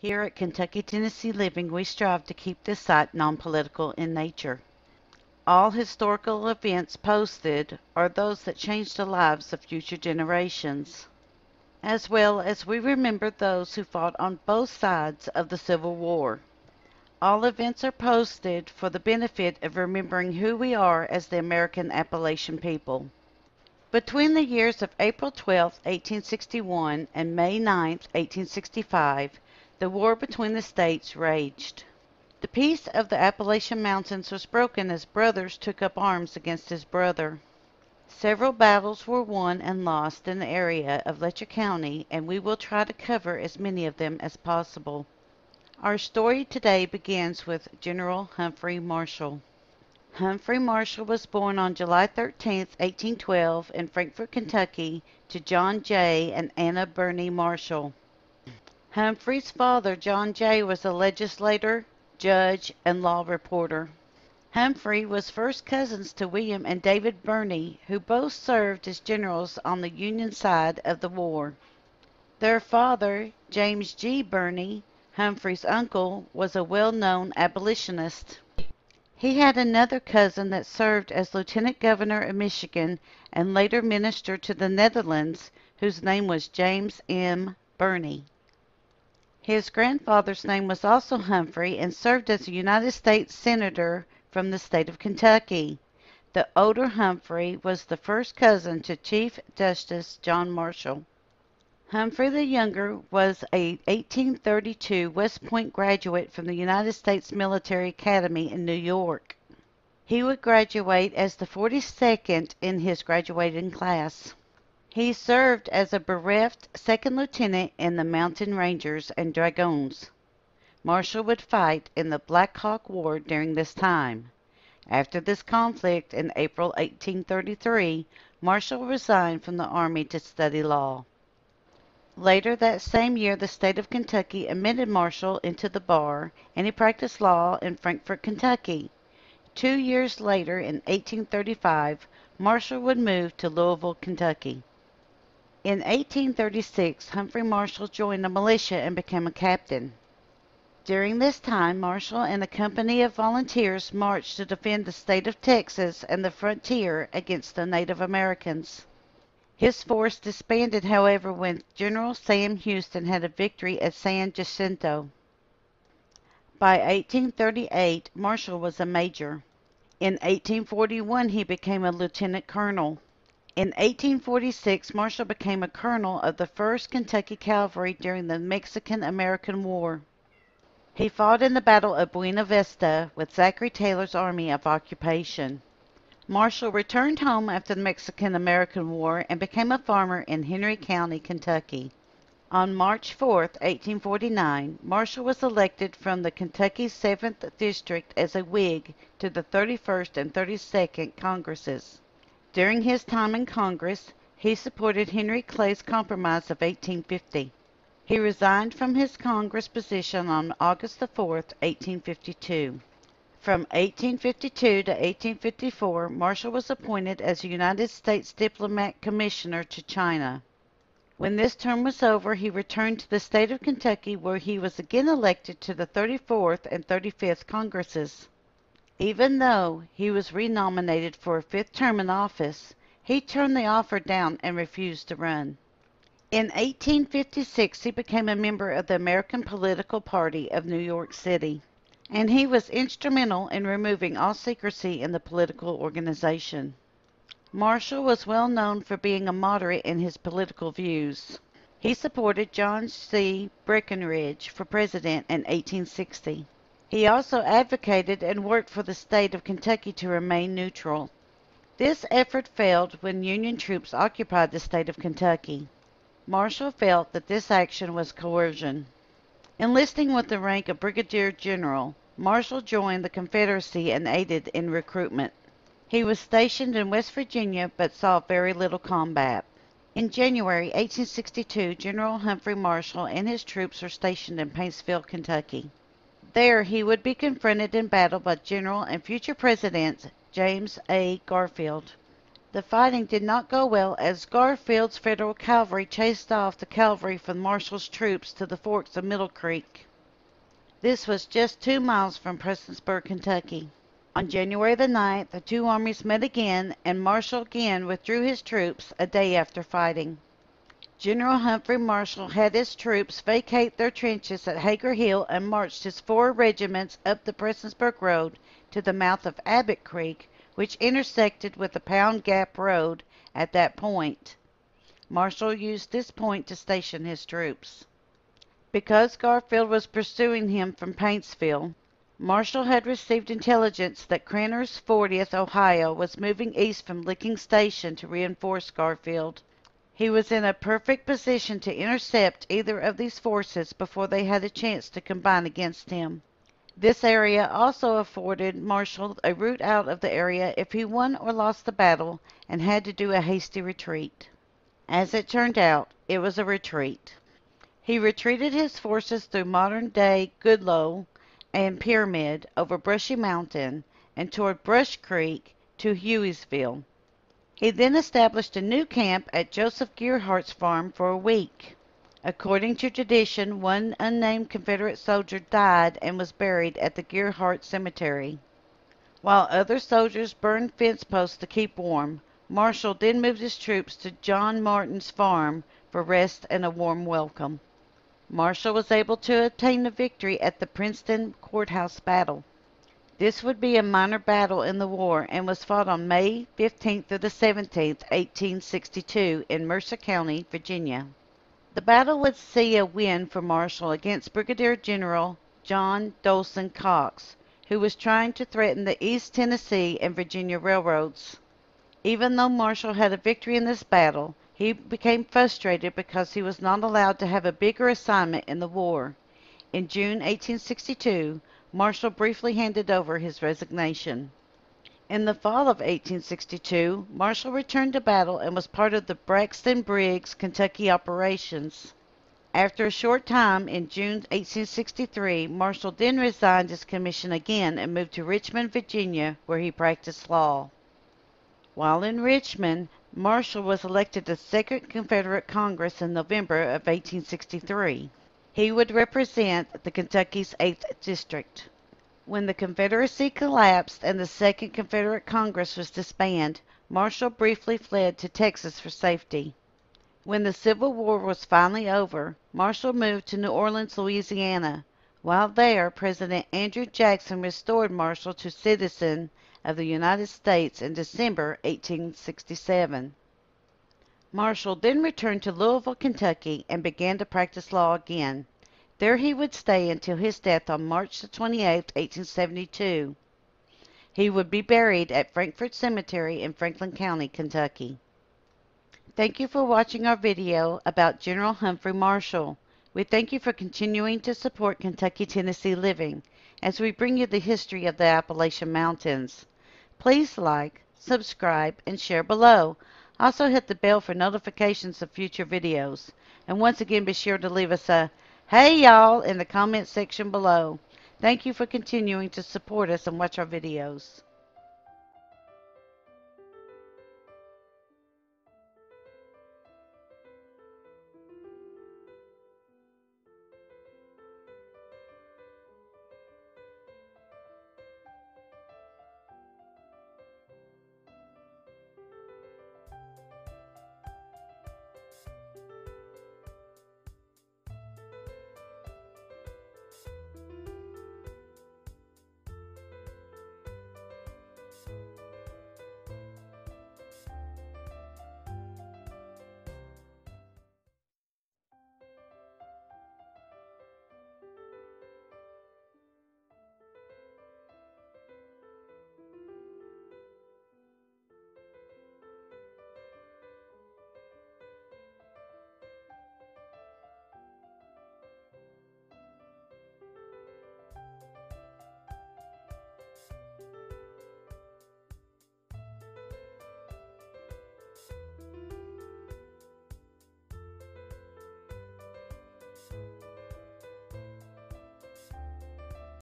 Here at Kentucky Tennessee Living, we strive to keep this site non-political in nature. All historical events posted are those that changed the lives of future generations, as well as we remember those who fought on both sides of the Civil War. All events are posted for the benefit of remembering who we are as the American Appalachian people. Between the years of April 12, 1861 and May 9, 1865, the war between the states raged. The peace of the Appalachian Mountains was broken as brothers took up arms against his brother. Several battles were won and lost in the area of Letcher County, and we will try to cover as many of them as possible. Our story today begins with General Humphrey Marshall. Humphrey Marshall was born on July 13, 1812, in Frankfort, Kentucky, to John Jay and Anna Birney Marshall. Humphrey's father, John Jay, was a legislator, judge, and law reporter. Humphrey was first cousins to William and David Birney, who both served as generals on the Union side of the war. Their father, James G. Birney, Humphrey's uncle, was a well-known abolitionist. He had another cousin that served as lieutenant governor of Michigan and later minister to the Netherlands, whose name was James M. Birney. His grandfather's name was also Humphrey and served as a United States Senator from the state of Kentucky. The older Humphrey was the first cousin to Chief Justice John Marshall. Humphrey the younger was a 1832 West Point graduate from the United States Military Academy in New York. He would graduate as the 42nd in his graduating class. He served as a brevet second lieutenant in the Mountain Rangers and Dragoons. Marshall would fight in the Black Hawk War during this time. After this conflict in April 1833, Marshall resigned from the army to study law. Later that same year, the state of Kentucky admitted Marshall into the bar, and he practiced law in Frankfort, Kentucky. Two years later, in 1835, Marshall would move to Louisville, Kentucky. In 1836, Humphrey Marshall joined the militia and became a captain. During this time, Marshall and a company of volunteers marched to defend the state of Texas and the frontier against the Native Americans. His force disbanded, however, when General Sam Houston had a victory at San Jacinto. By 1838, Marshall was a major. In 1841, he became a lieutenant colonel. In 1846, Marshall became a colonel of the 1st Kentucky Cavalry during the Mexican American War. He fought in the Battle of Buena Vista with Zachary Taylor's Army of Occupation. Marshall returned home after the Mexican American War and became a farmer in Henry County, Kentucky. On March 4, 1849, Marshall was elected from the Kentucky 7th District as a Whig to the 31st and 32nd Congresses. During his time in Congress, he supported Henry Clay's Compromise of 1850. He resigned from his Congress position on August 4, 1852. From 1852 to 1854, Marshall was appointed as United States Diplomat Commissioner to China. When this term was over, he returned to the state of Kentucky where he was again elected to the 34th and 35th Congresses. Even though he was renominated for a fifth term in office, he turned the offer down and refused to run. In 1856, he became a member of the American Political Party of New York City and he was instrumental in removing all secrecy in the political organization. Marshall was well known for being a moderate in his political views. He supported John C. Breckinridge for president in 1860. He also advocated and worked for the state of Kentucky to remain neutral. This effort failed when Union troops occupied the state of Kentucky. Marshall felt that this action was coercion. Enlisting with the rank of brigadier general, Marshall joined the Confederacy and aided in recruitment. He was stationed in West Virginia but saw very little combat. In January 1862, General Humphrey Marshall and his troops were stationed in Paintsville, Kentucky. There he would be confronted in battle by General and future President James A. Garfield. The fighting did not go well as Garfield's Federal cavalry chased off the cavalry from Marshall's troops to the forks of Middle Creek. This was just two miles from Prestonsburg, Kentucky. On January the 9th, the two armies met again, and Marshall again withdrew his troops a day after fighting. General Humphrey Marshall had his troops vacate their trenches at Hager Hill and marched his four regiments up the Prestonsburg Road to the mouth of Abbott Creek, which intersected with the Pound Gap Road at that point. Marshall used this point to station his troops. Because Garfield was pursuing him from Paintsville, Marshall had received intelligence that Cranor's 40th Ohio was moving east from Licking Station to reinforce Garfield. He was in a perfect position to intercept either of these forces before they had a chance to combine against him. This area also afforded Marshall a route out of the area if he won or lost the battle and had to do a hasty retreat. As it turned out, it was a retreat. He retreated his forces through modern day Goodloe and Pyramid over Brushy Mountain and toward Brush Creek to Hueysville. He then established a new camp at Joseph Gearhart's farm for a week. According to tradition, one unnamed Confederate soldier died and was buried at the Gearhart Cemetery. While other soldiers burned fence posts to keep warm, Marshall then moved his troops to John Martin's farm for rest and a warm welcome. Marshall was able to obtain a victory at the Princeton Courthouse battle. This would be a minor battle in the war and was fought on May 15th through the 17th, 1862, in Mercer County, Virginia. The battle would see a win for Marshall against Brigadier General John Dolson Cox, who was trying to threaten the East Tennessee and Virginia railroads. Even though Marshall had a victory in this battle, he became frustrated because he was not allowed to have a bigger assignment in the war. In June 1862, Marshall briefly handed over his resignation. In the fall of 1862, Marshall returned to battle and was part of the Braxton Briggs Kentucky operations. After a short time, in June 1863, Marshall then resigned his commission again and moved to Richmond, Virginia, where he practiced law. While in Richmond, Marshall was elected to Second Confederate Congress in November of 1863. He would represent the Kentucky's 8th District. When the Confederacy collapsed and the Second Confederate Congress was disbanded, Marshall briefly fled to Texas for safety. When the Civil War was finally over, Marshall moved to New Orleans, Louisiana. While there, President Andrew Jackson restored Marshall to citizen of the United States in December 1867. Marshall then returned to Louisville, Kentucky, and began to practice law again. There he would stay until his death on March 28, 1872. He would be buried at Frankfort Cemetery in Franklin County, Kentucky. Thank you for watching our video about General Humphrey Marshall. We thank you for continuing to support Kentucky Tennessee Living as we bring you the history of the Appalachian Mountains. Please like, subscribe, and share below. Also hit the bell for notifications of future videos. And once again, be sure to leave us a hey y'all in the comment section below. Thank you for continuing to support us and watch our videos.